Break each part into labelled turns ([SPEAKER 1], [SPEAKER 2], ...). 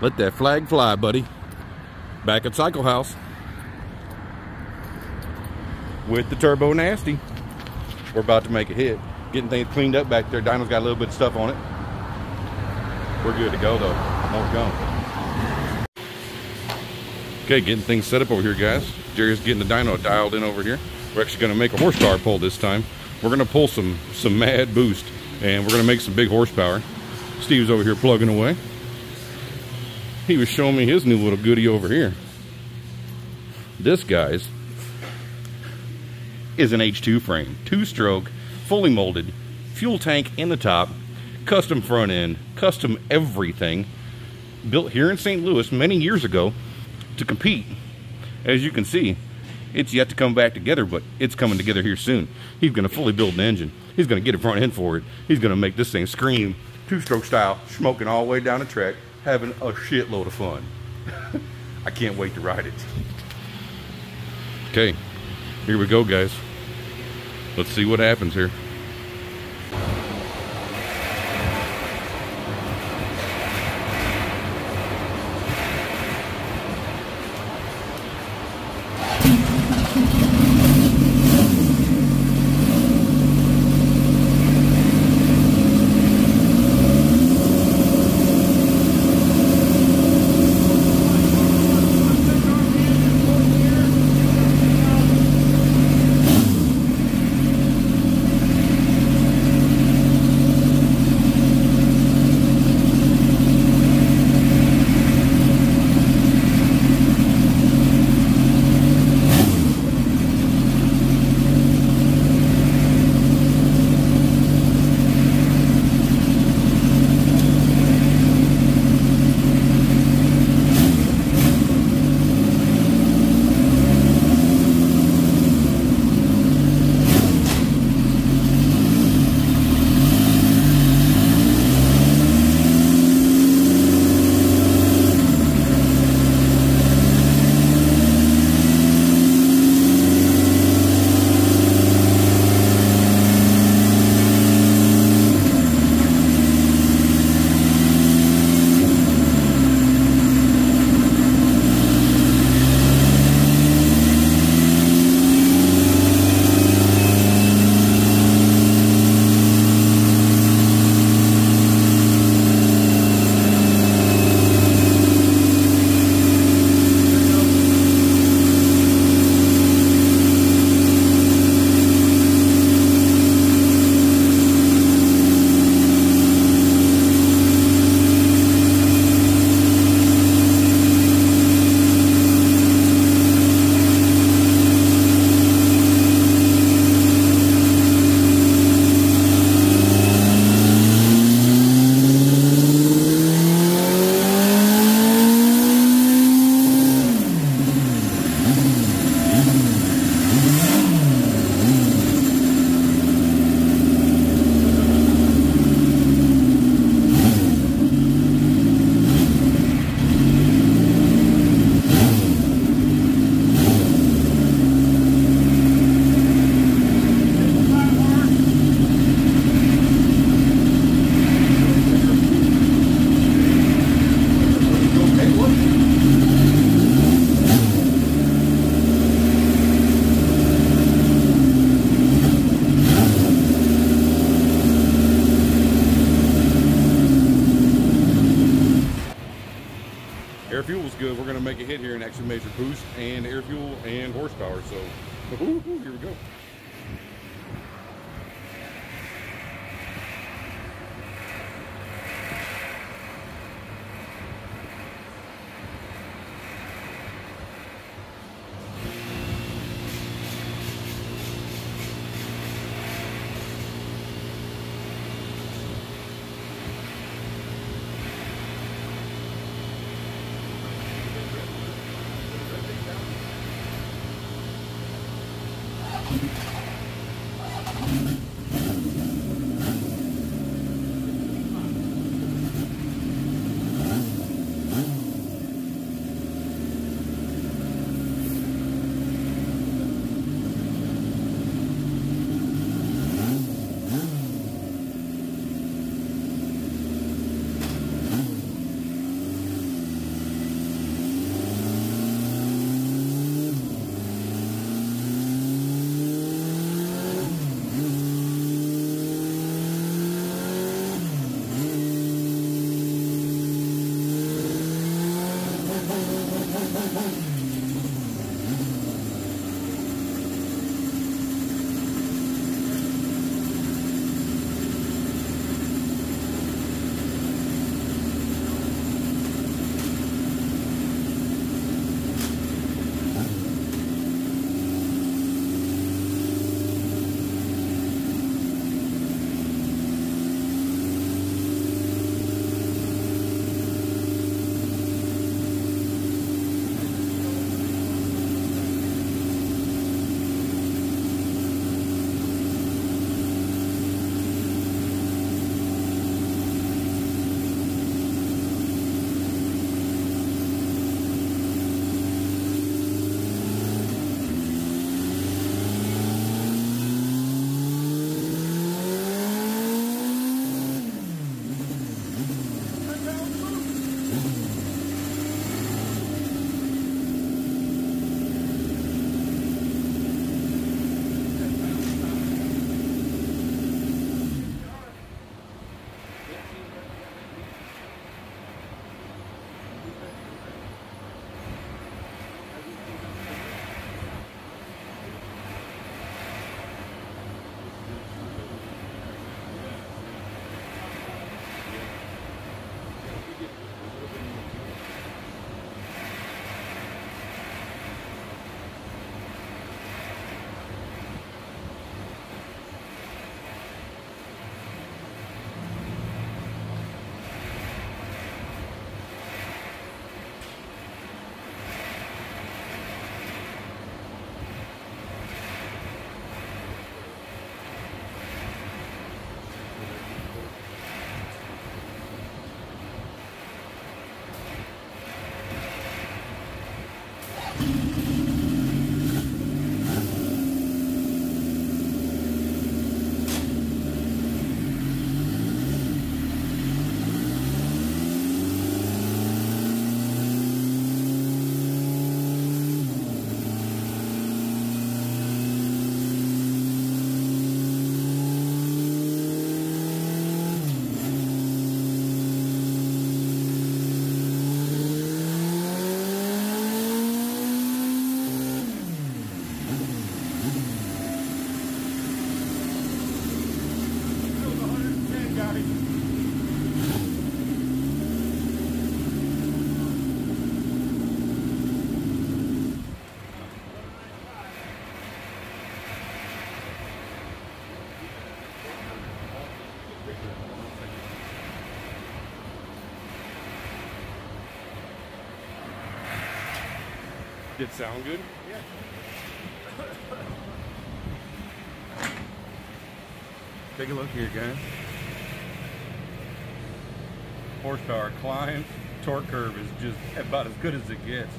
[SPEAKER 1] Let that flag fly, buddy. Back at Cycle House. With the Turbo Nasty. We're about to make a hit. Getting things cleaned up back there. Dyno's got a little bit of stuff on it. We're good to go though. To come. Okay, getting things set up over here, guys. Jerry's getting the dyno dialed in over here. We're actually going to make a horsepower pull this time. We're going to pull some some mad boost, and we're going to make some big horsepower. Steve's over here plugging away. He was showing me his new little goodie over here. This guy's is an H2 frame, two-stroke, fully molded, fuel tank in the top, custom front end, custom everything, built here in St. Louis many years ago to compete. As you can see, it's yet to come back together, but it's coming together here soon. He's going to fully build an engine. He's going to get a front end for it. He's going to make this thing scream two-stroke style, smoking all the way down the track, having a shitload of fun. I can't wait to ride it. Okay, here we go, guys. Let's see what happens here. Fuel's good. We're to make a hit here and actually measure boost and air fuel and horsepower. So, here we go. Did sound good?
[SPEAKER 2] Yeah.
[SPEAKER 1] Take a look here, guys. Horsepower climb, torque curve is just about as good as it gets.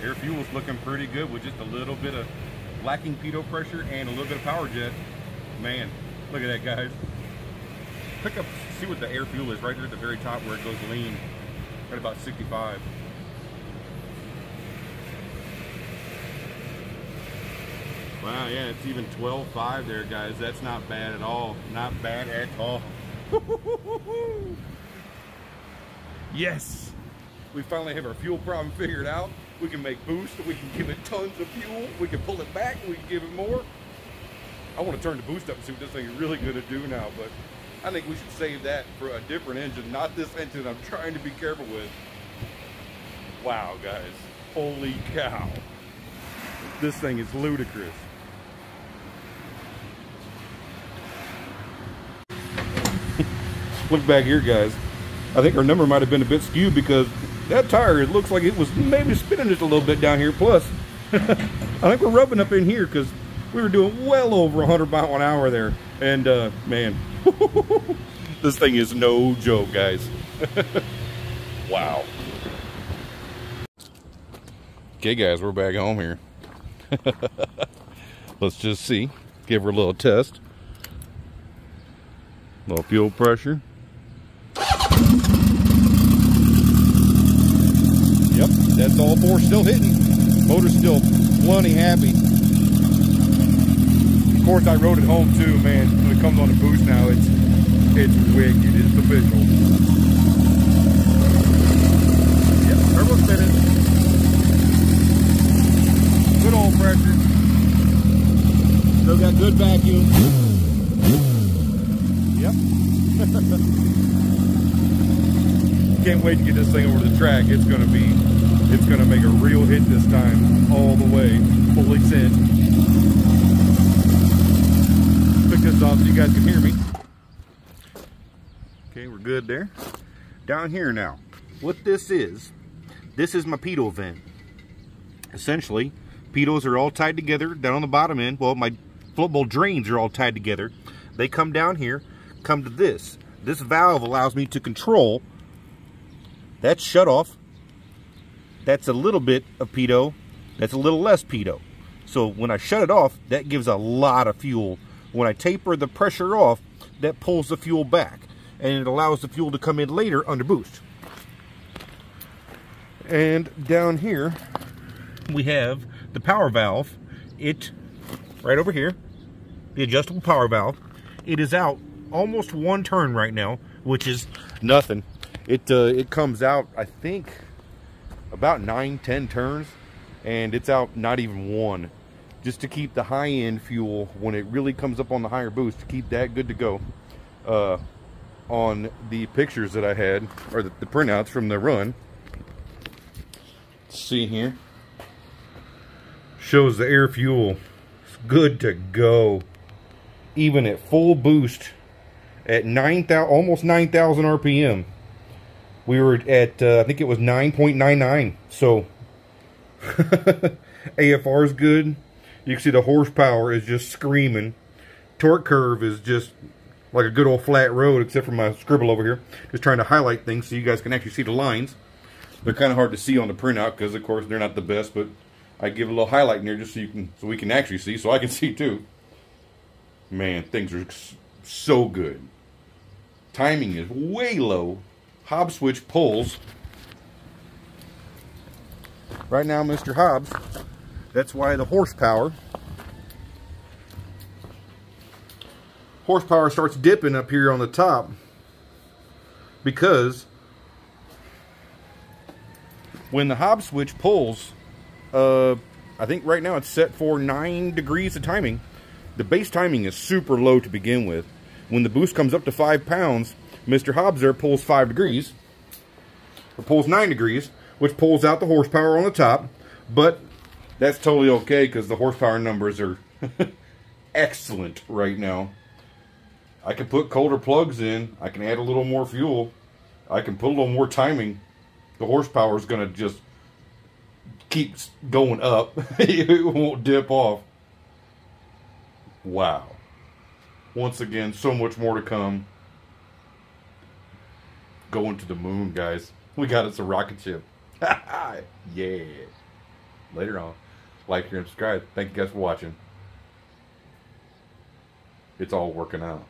[SPEAKER 1] Air fuel's looking pretty good with just a little bit of lacking pitot pressure and a little bit of power jet. Man, look at that, guys. Pick up, see what the air fuel is right there at the very top where it goes lean, right about 65. Wow, yeah, it's even 12.5 there, guys. That's not bad at all. Not bad at all. yes! We finally have our fuel problem figured out. We can make boost. We can give it tons of fuel. We can pull it back. We can give it more. I want to turn the boost up and see what this thing is really going to do now, but I think we should save that for a different engine, not this engine I'm trying to be careful with. Wow, guys. Holy cow. This thing is ludicrous. Look back here, guys. I think our number might have been a bit skewed because that tire, it looks like it was maybe spinning just a little bit down here. Plus, I think we're rubbing up in here because we were doing well over 100 mile an hour there. And, uh, man, this thing is no joke, guys. wow. Okay, guys, we're back home here. Let's just see. Give her a little test. Little fuel pressure. Yep, that's all four still hitting. Motor's still plenty happy. Of course, I rode it home too, man. When it comes on the boost now, it's it's wicked. It's official. Yep, turbo spinning. Good old pressure. Still got good vacuum. Yep. Can't wait to get this thing over the track. It's gonna be, it's gonna make a real hit this time, all the way, fully cinched. Pick this off so you guys can hear me. Okay, we're good there. Down here now, what this is, this is my pitot vent. Essentially, pitots are all tied together down on the bottom end. Well, my float bowl drains are all tied together. They come down here, come to this. This valve allows me to control that shut off. That's a little bit of pitot, That's a little less pitot. So when I shut it off, that gives a lot of fuel. When I taper the pressure off, that pulls the fuel back. And it allows the fuel to come in later under boost. And down here, we have the power valve. It, right over here, the adjustable power valve. It is out almost one turn right now, which is nothing. It uh, it comes out, I think, about nine, ten turns, and it's out not even one. Just to keep the high end fuel when it really comes up on the higher boost, to keep that good to go. Uh, on the pictures that I had, or the, the printouts from the run. Let's see here. Shows the air fuel. It's good to go. Even at full boost at 9,000, almost 9,000 RPM. We were at, uh, I think it was 9.99. So, AFR is good. You can see the horsepower is just screaming. Torque curve is just like a good old flat road, except for my scribble over here. Just trying to highlight things so you guys can actually see the lines. They're kind of hard to see on the printout because, of course, they're not the best, but I give a little highlight in there just so you can, so we can actually see, so I can see too. Man, things are so good. Timing is way low. Hobbs switch pulls. Right now, Mr. Hobbs, that's why the horsepower horsepower starts dipping up here on the top because when the Hobbs switch pulls, uh, I think right now it's set for 9 degrees of timing. The base timing is super low to begin with. When the boost comes up to 5 pounds, Mr. Hobbs there pulls 5 degrees, or pulls 9 degrees, which pulls out the horsepower on the top, but that's totally okay because the horsepower numbers are excellent right now. I can put colder plugs in, I can add a little more fuel, I can put a little more timing. The horsepower is going to just keep going up. it won't dip off. Wow. Once again, so much more to come. Going to the moon, guys. We got us a rocket ship. yeah. Later on. Like, share, and subscribe. Thank you guys for watching. It's all working out.